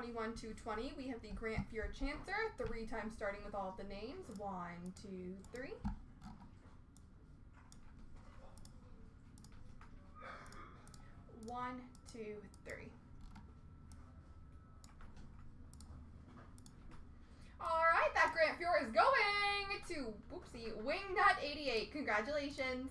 21 to 20, we have the Grant Fuhr Chancer, three times starting with all of the names. One, two, three. One, two, three. All right, that Grant Fuhr is going to, whoopsie, Wingnut88. Congratulations.